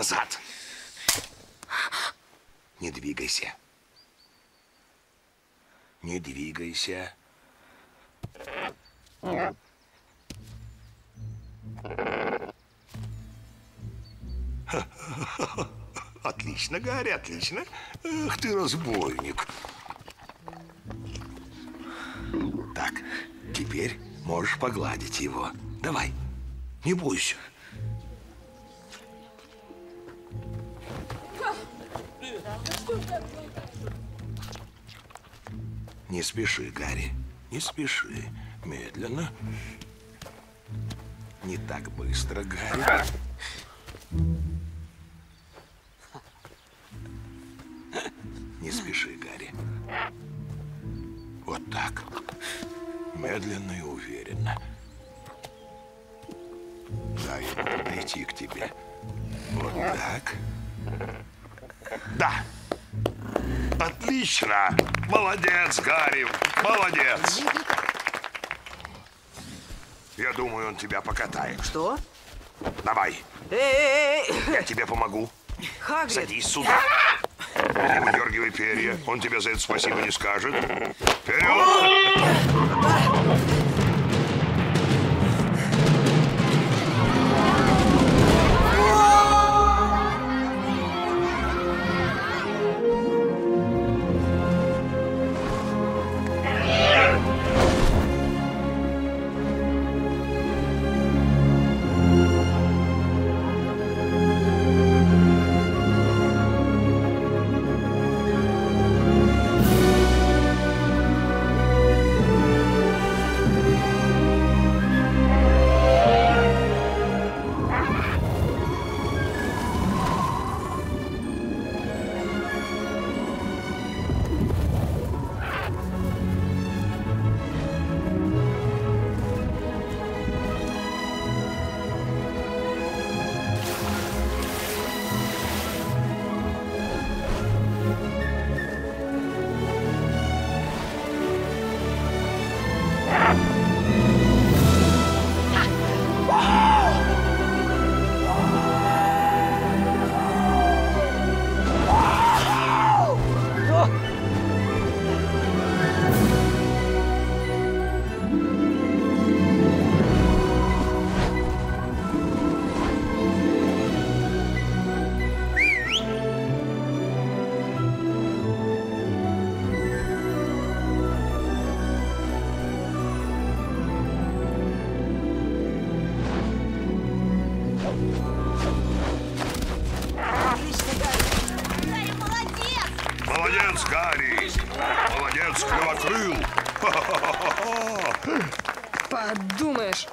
Назад. Не двигайся. Не двигайся. Отлично, Гарри, отлично. Эх ты разбойник. Так, теперь можешь погладить его. Давай, не бойся. Не спеши, Гарри, не спеши. Медленно. Не так быстро, Гарри. Не спеши, Гарри. Вот так. Медленно и уверенно. Дай ему подойти к тебе. Вот так. Да. Отлично. Молодец, Гарри. Молодец. Я думаю, он тебя покатает. Что? Давай, Эй, эй, эй, я тебе помогу. Хагрид! Садись сюда. Не выдергивай перья. Он тебе за это спасибо не скажет. Вперед! Молодец! Гарри. Молодец, Клевокрыл. Подумаешь.